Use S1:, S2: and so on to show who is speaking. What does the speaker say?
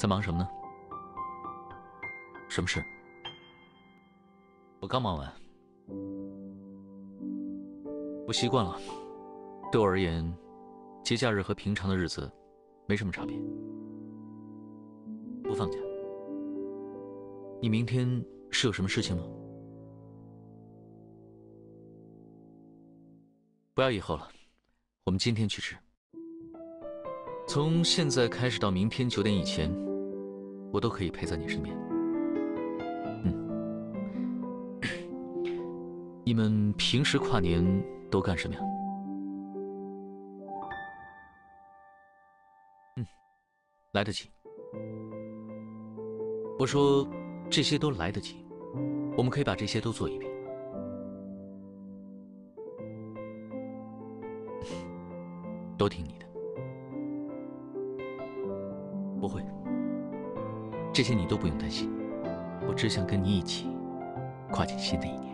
S1: 在忙什么呢？什么事？我刚忙完。我习惯了，对我而言，节假日和平常的日子没什么差别。不放假。你明天是有什么事情吗？不要以后了，我们今天去吃。从现在开始到明天九点以前，我都可以陪在你身边。嗯，你们平时跨年都干什么呀？嗯，来得及。我说，这些都来得及，我们可以把这些都做一遍。都听你的，不会，这些你都不用担心，我只想跟你一起跨进新的一年。